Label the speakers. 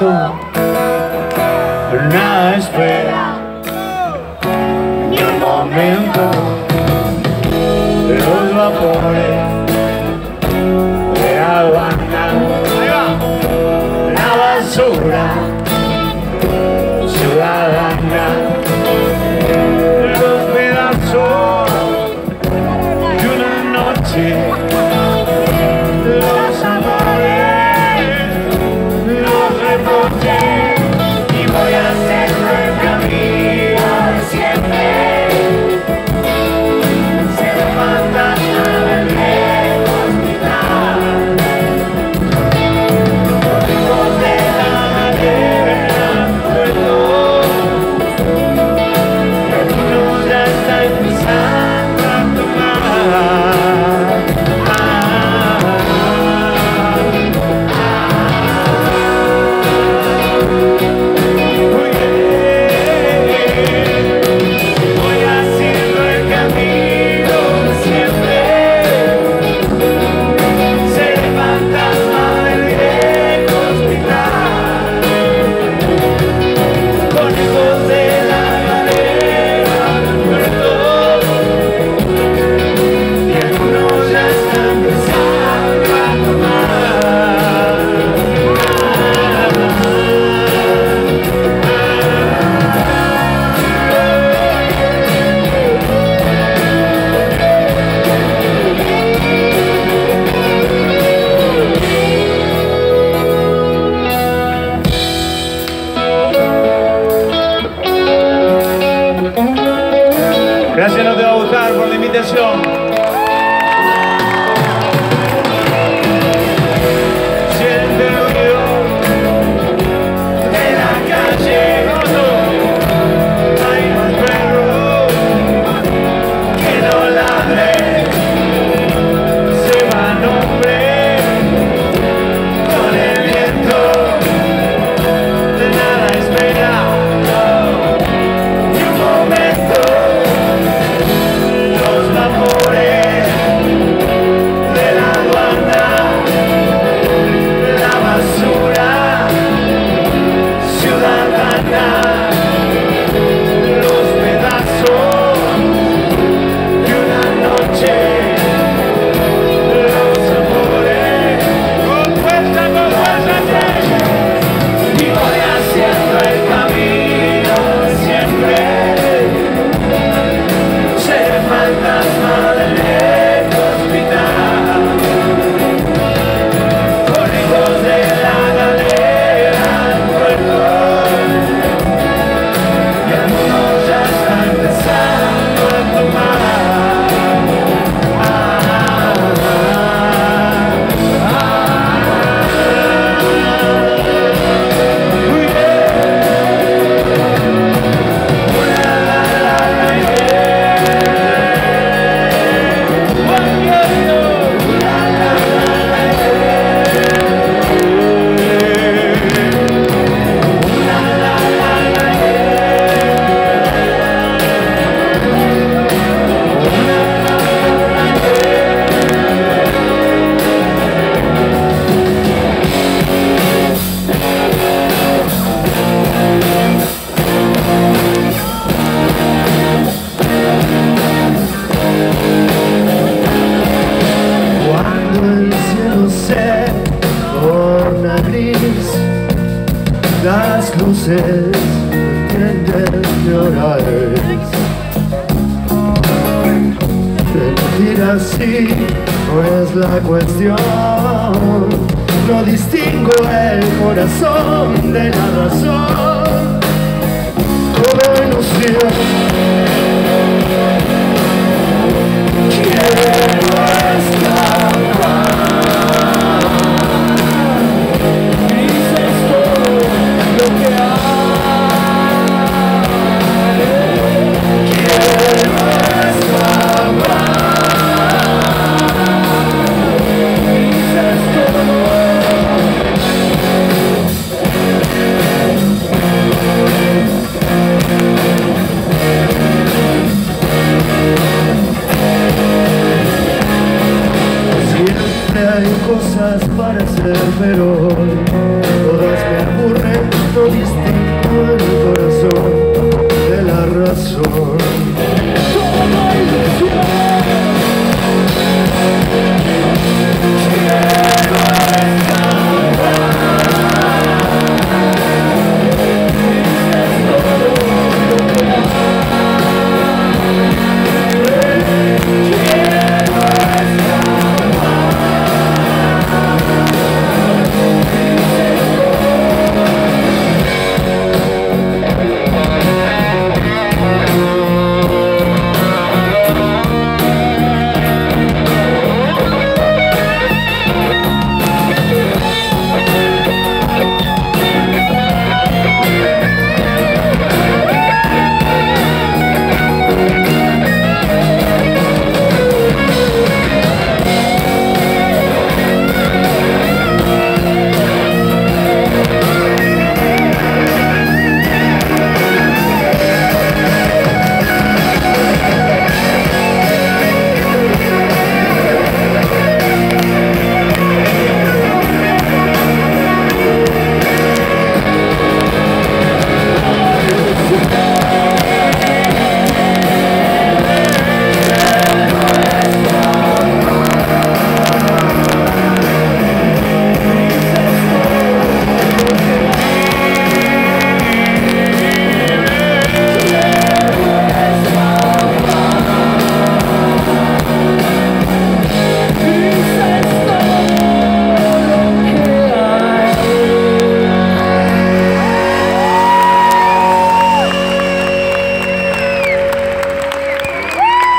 Speaker 1: tú nada espera ni un momento los vapores de Habana la basura bendición. las luces tienden llorar Sentir así no es la cuestión. No distingo el corazón de la razón. Toda ilusión